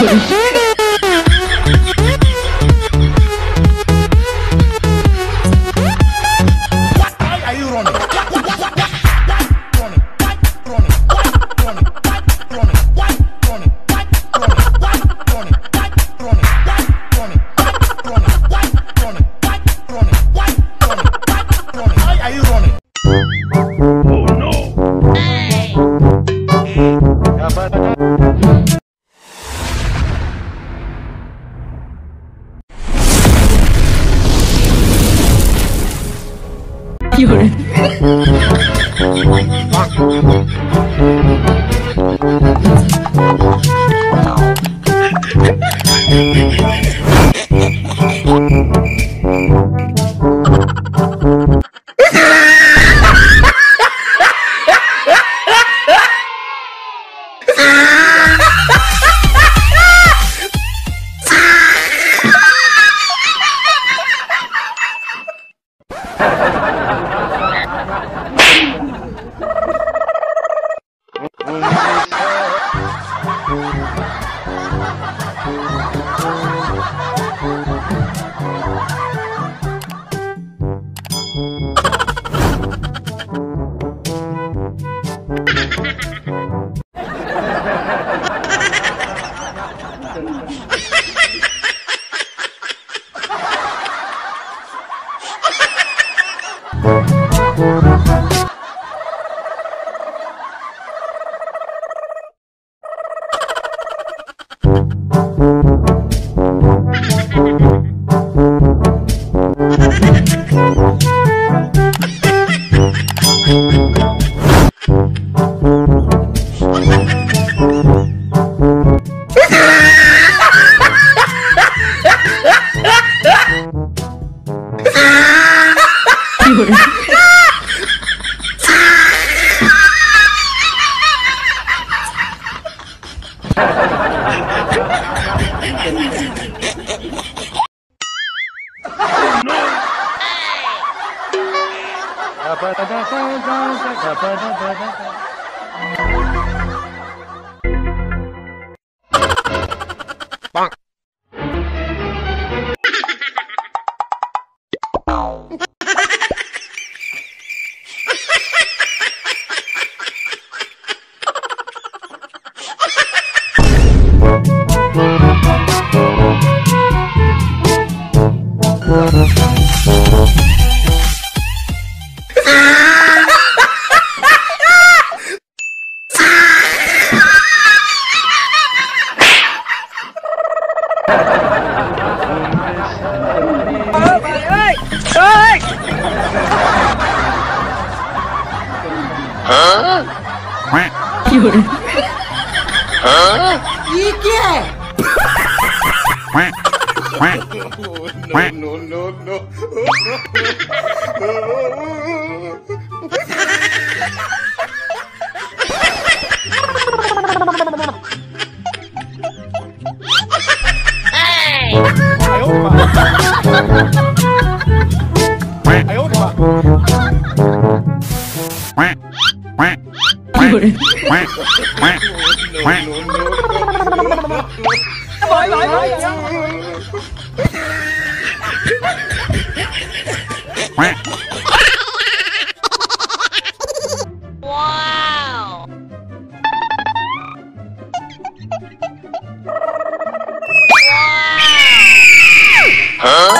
Gracias. 有人。ये क्या है no, no, no, hey! rồi Bội bội bội Wow Huh?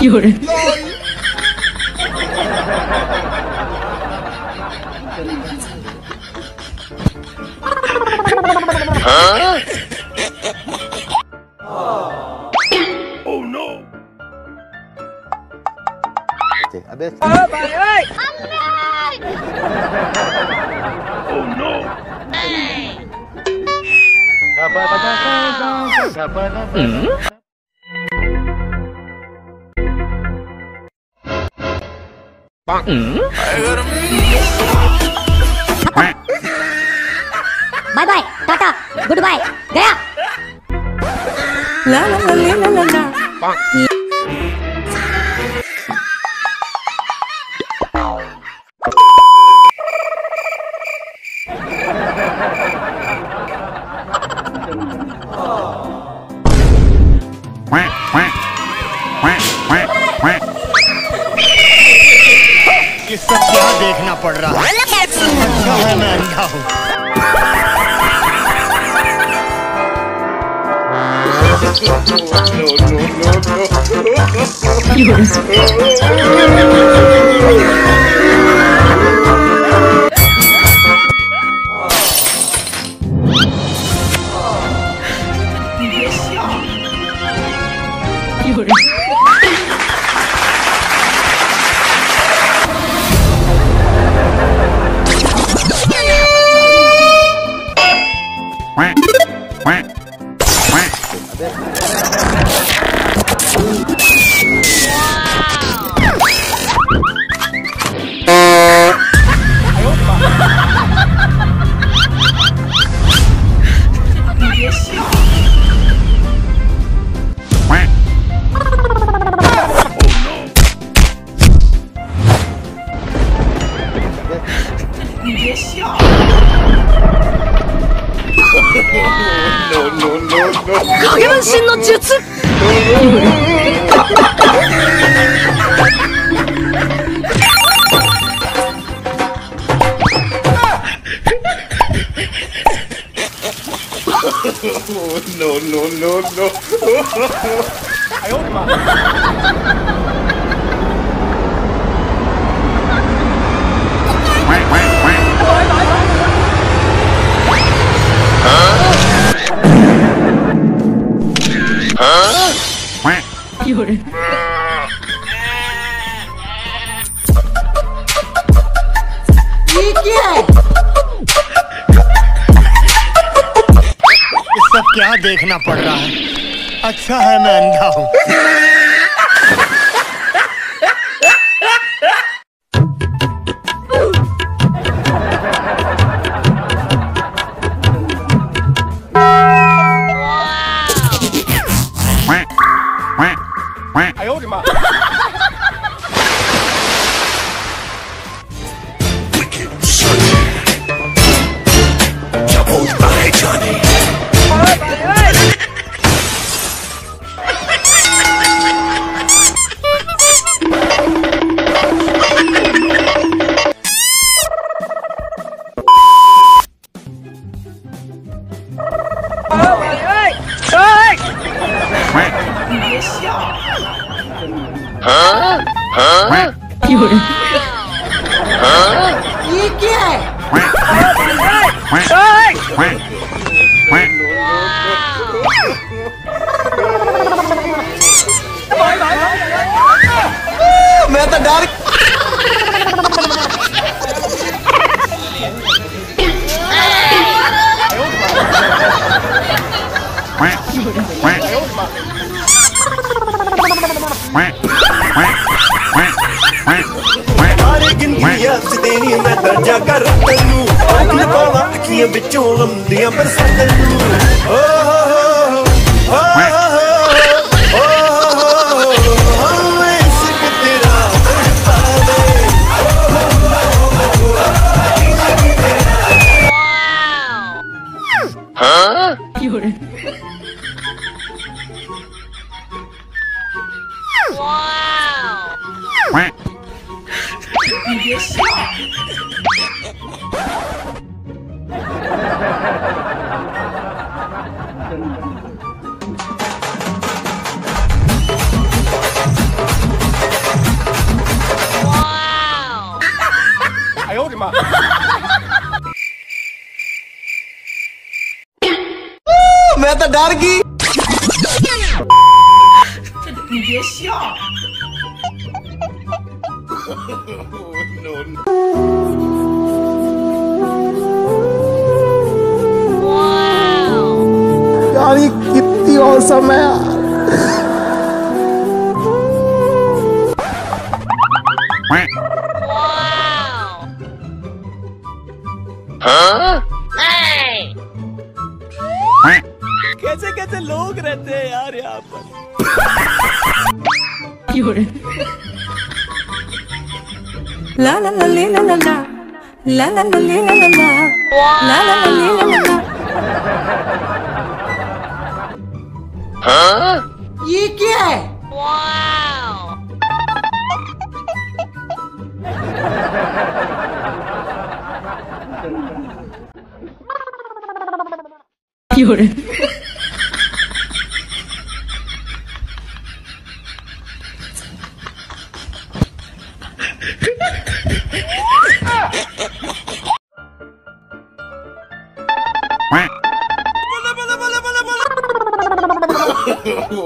有人。啊！啊！哦 no！对，阿贝。阿贝！阿贝！哦 no！嗯。bye bye tata goodbye गया ला ला ला ला ला ला देखना पड़ रहा है अच्छा है मैं अंधा हूँ You're देखना पड़ रहा है अच्छा है मैं अंधा हूँ यार ਦੇਣੀ ਮੈਂ ਦਰਜਾ ਕਰ ਤੈਨੂੰ ਆਪਣੇ ਬਾਲਾਂ ਅੱਖੀਆਂ ਵਿੱਚੋਂ ਆਉਂਦੀਆਂ ਬਰਸਾਤਾਂ ਨੂੰ ਓ ਹੋ ਹੋ ਹੋ 有人。来来来来来来来来来来来来来来来来来来来。一件。哇哦。有人。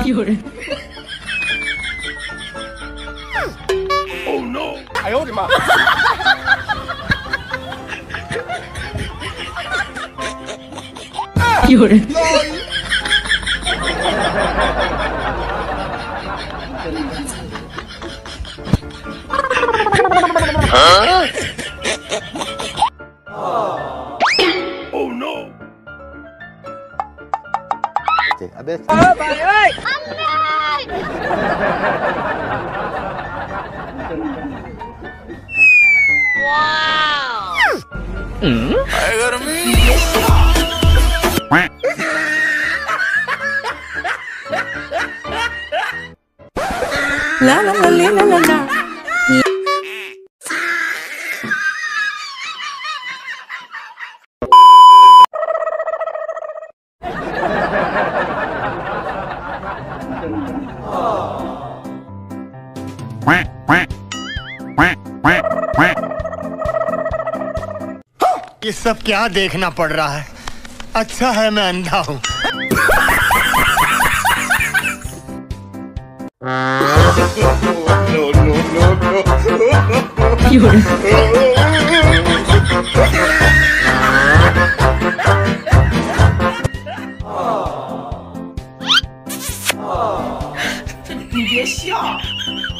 有人。Oh no！哎呦我的妈！有人。Ờ, bà ơi! Anh ơi! Wow! Ừ? lá lá lá lá lá ये सब क्या देखना पड़ रहा है अच्छा है मैं अंधा हूँ oh. Oh.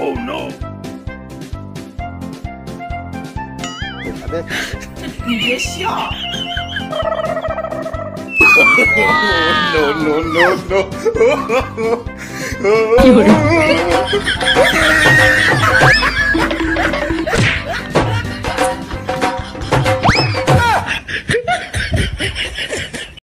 Oh no！你别笑！Oh no no no no！一个人。